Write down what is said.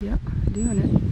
Yep, doing it.